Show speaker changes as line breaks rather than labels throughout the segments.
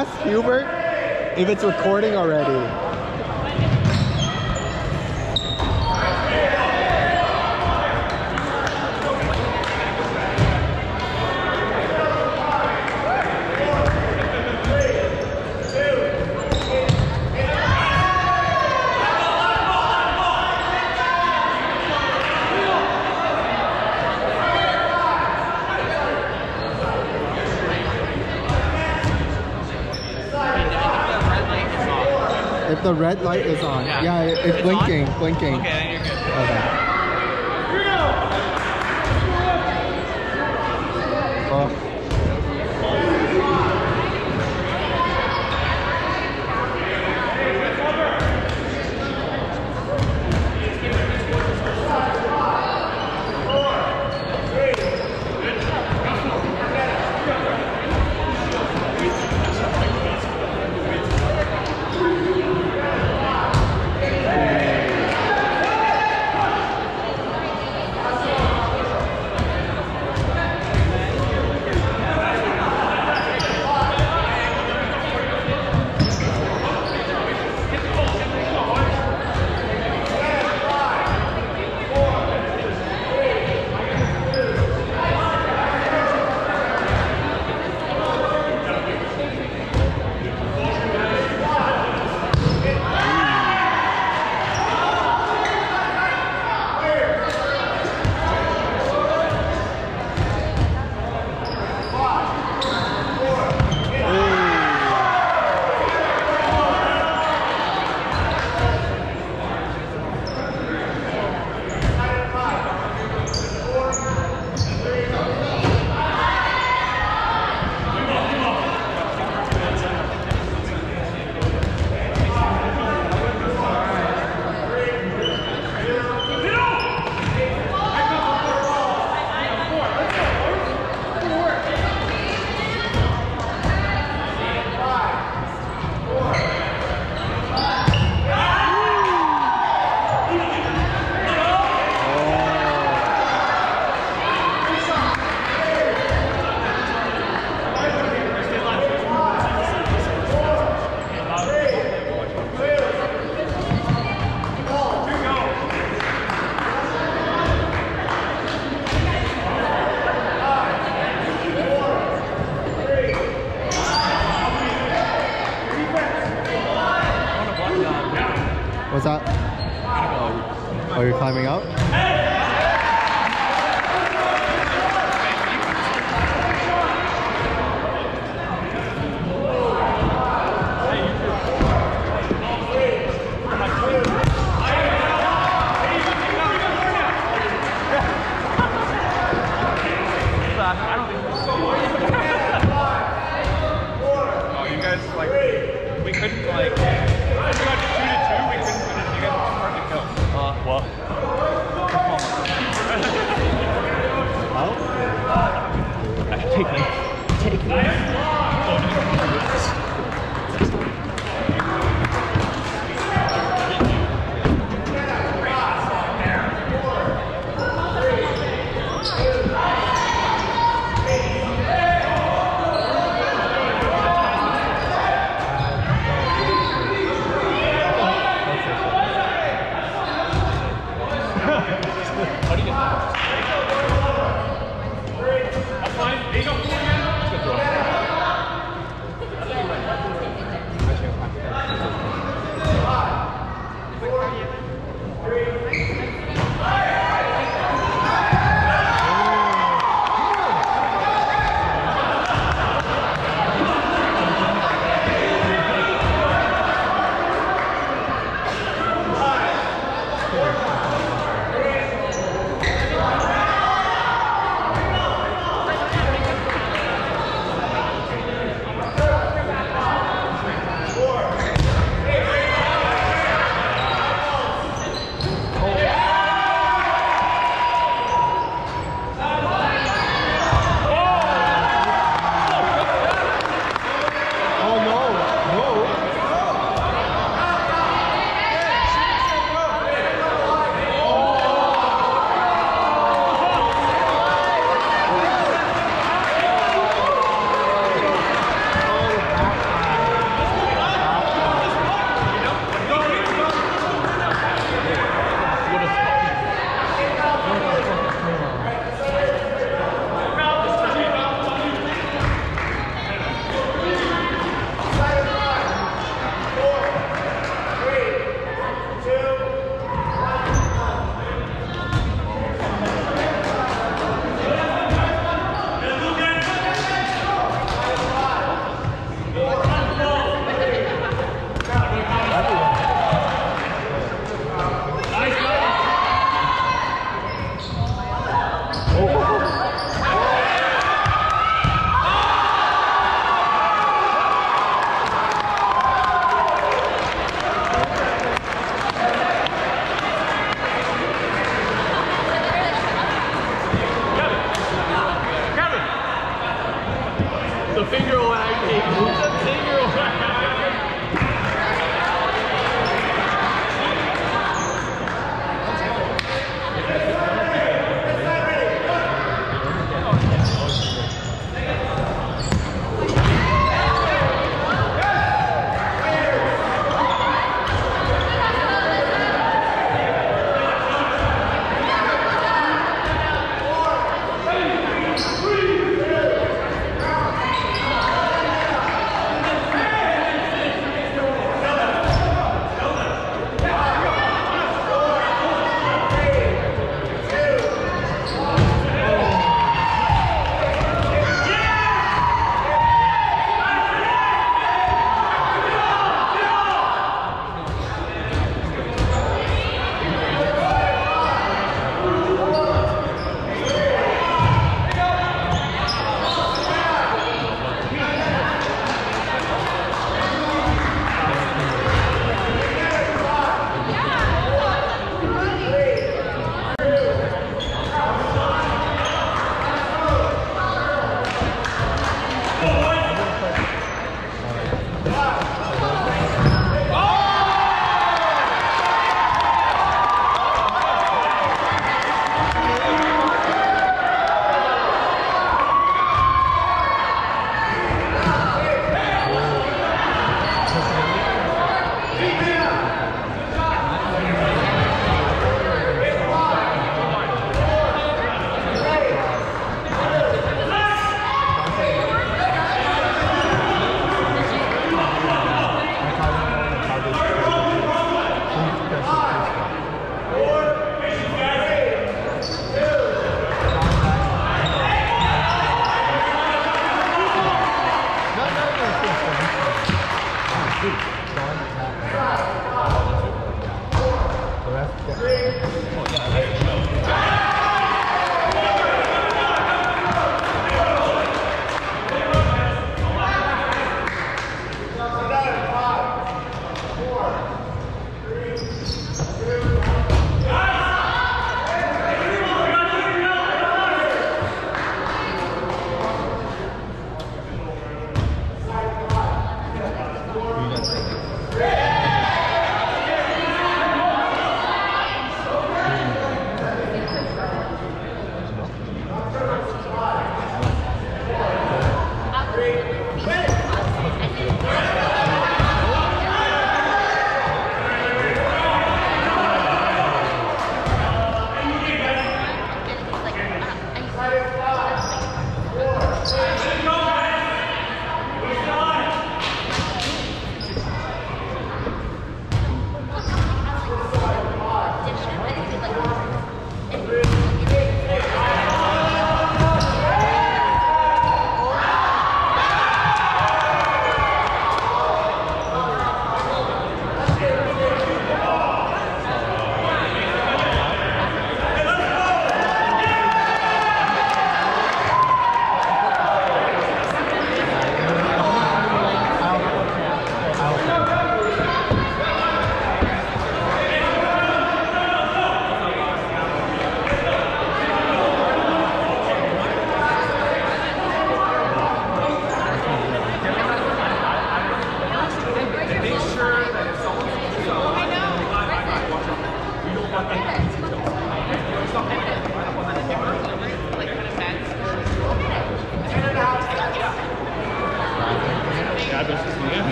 ask Hubert if it's recording already? The red light is on.
Yeah.
Yeah, it- it's
It's on?
blinking, blinking.
Okay, then you're good.
Okay.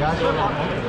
Oh,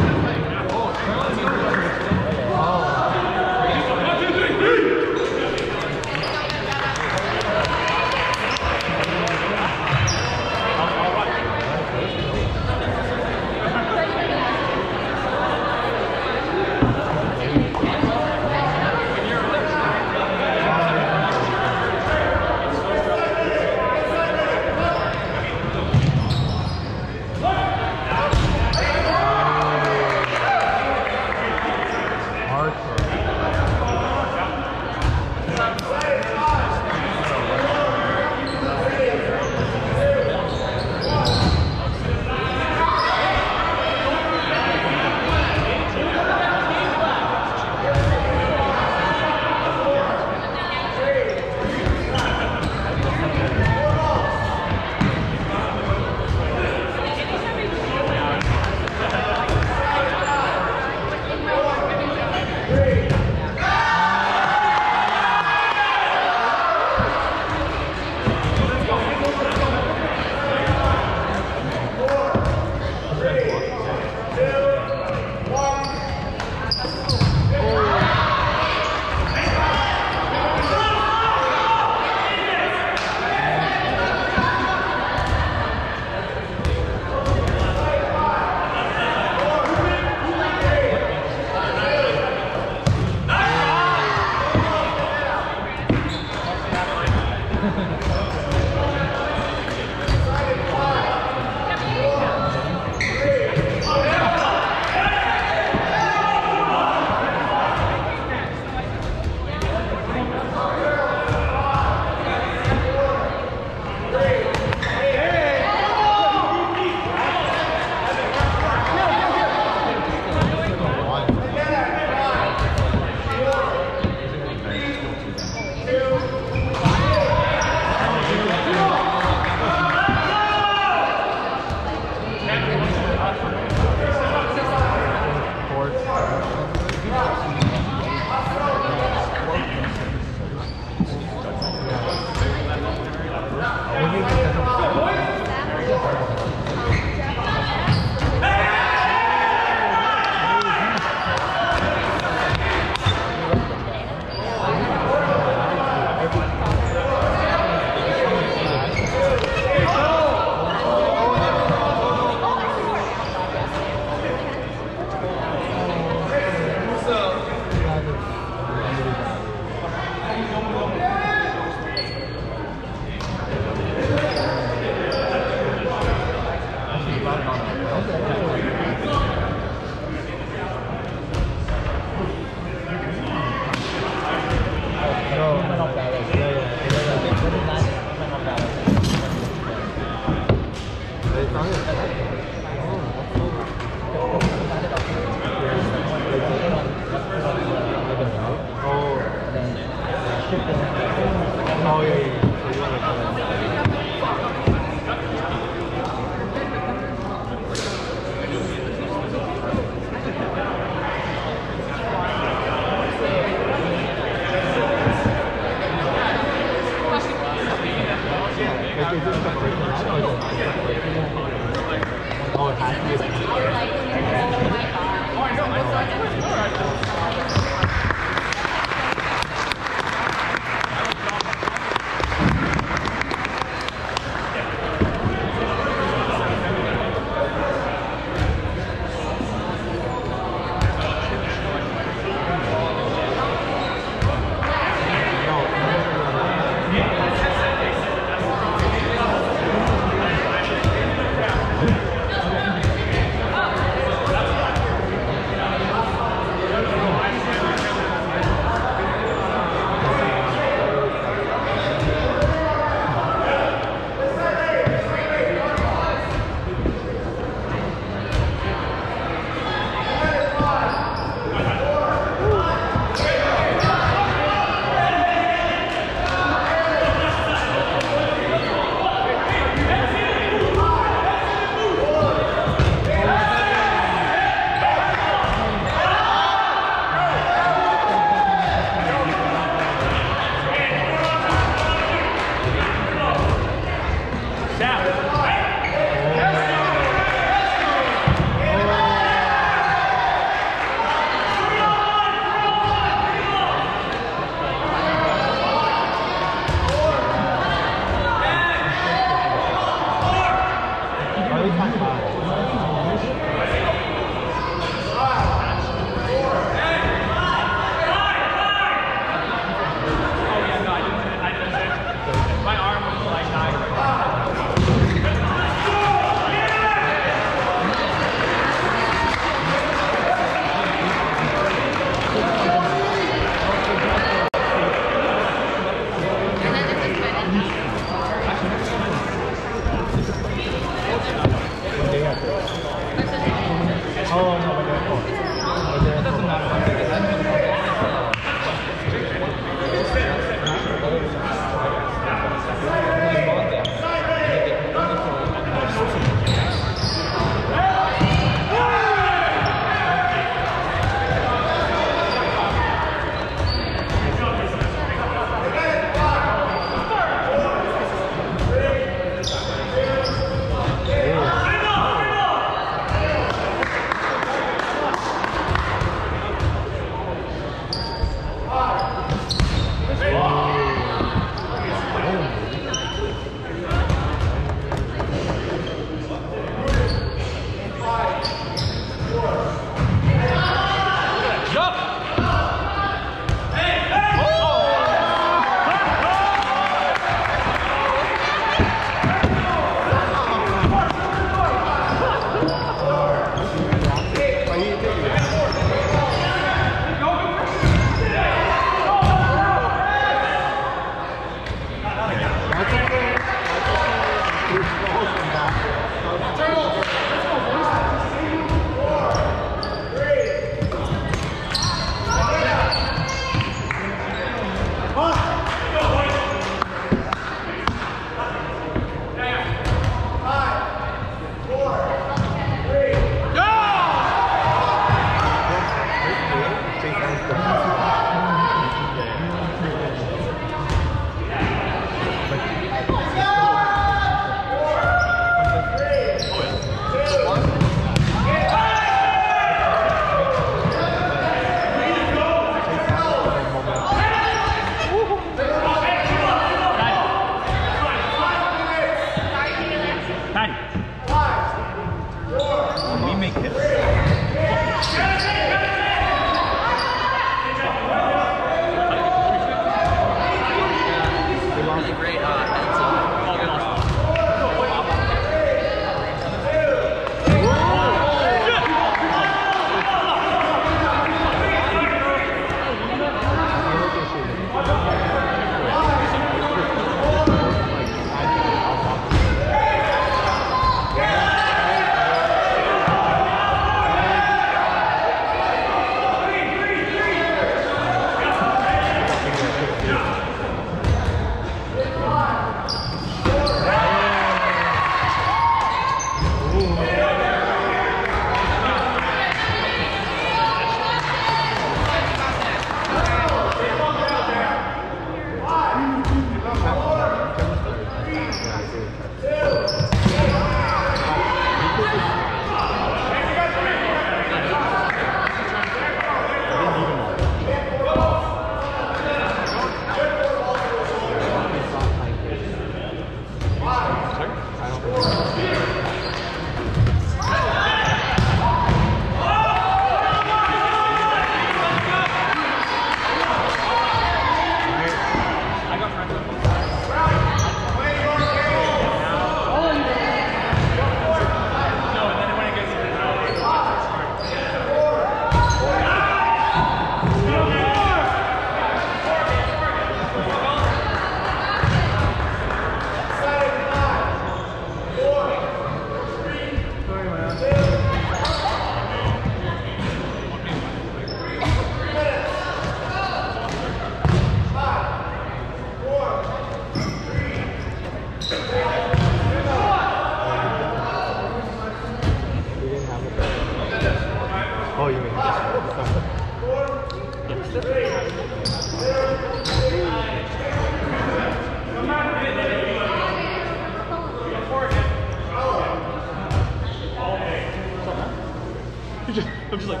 like,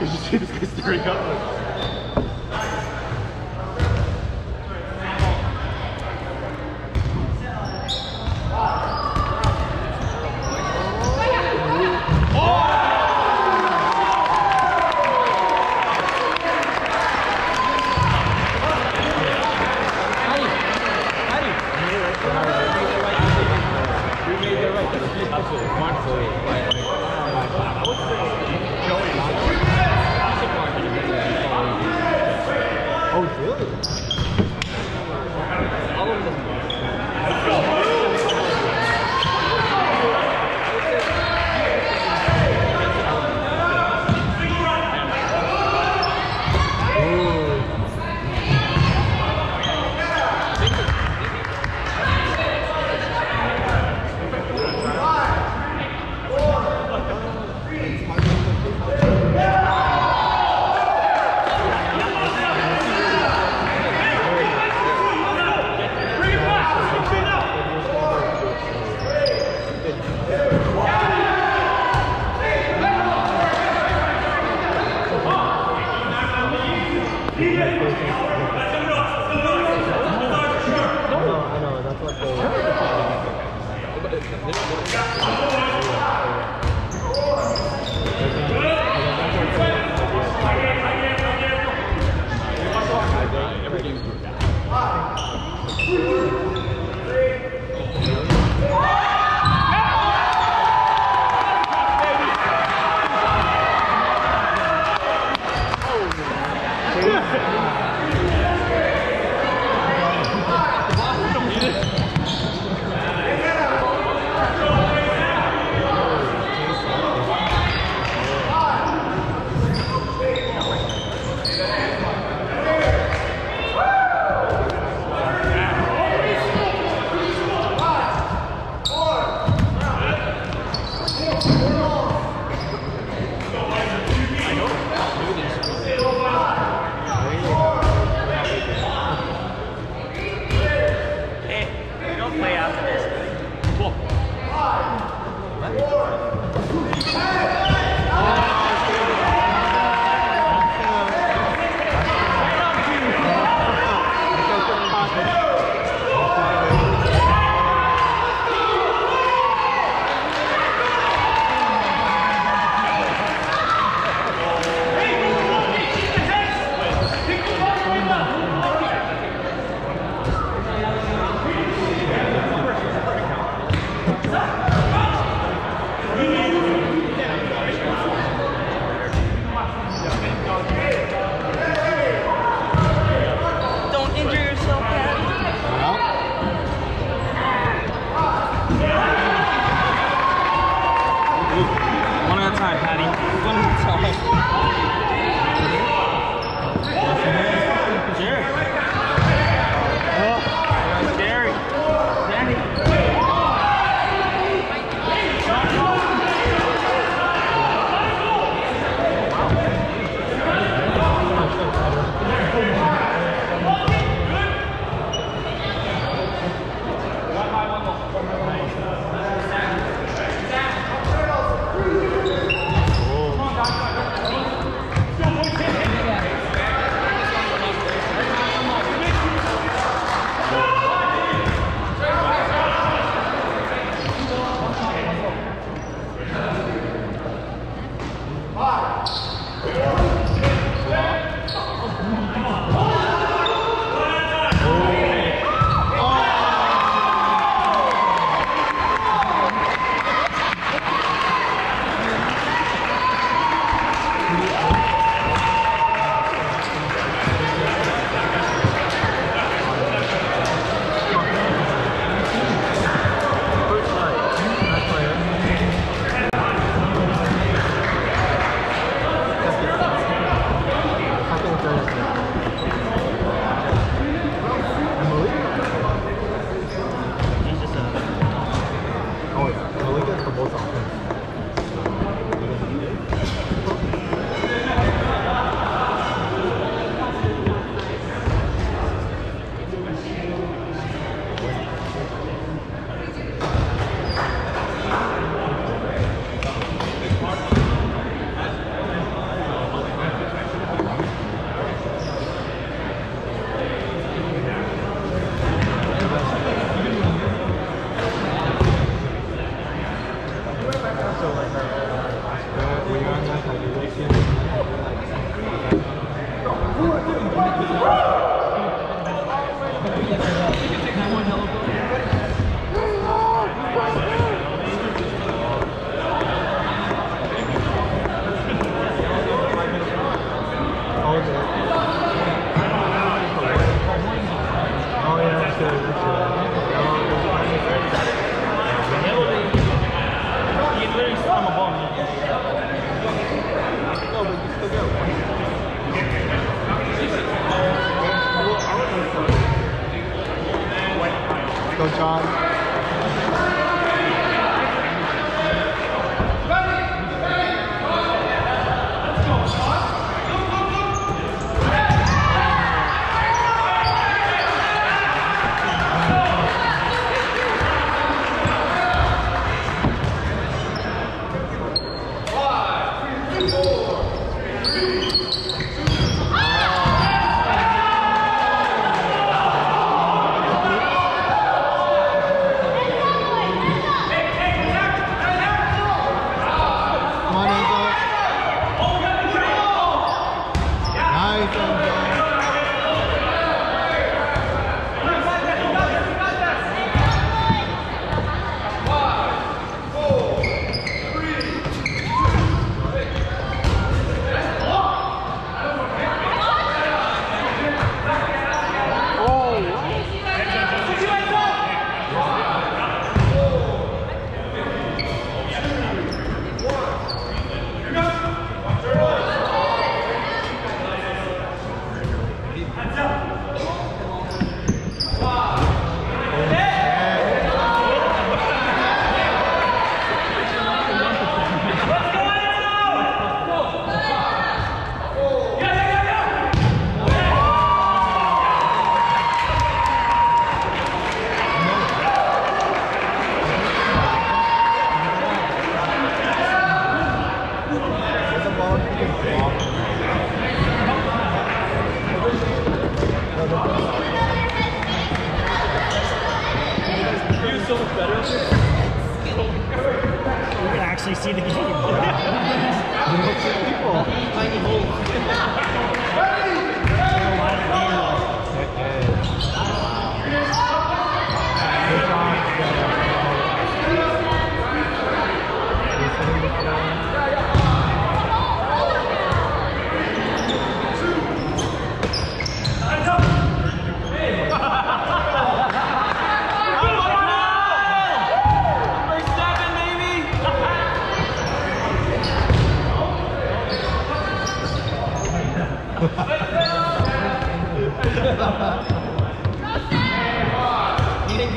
you
just see this guy staring up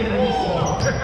Okay,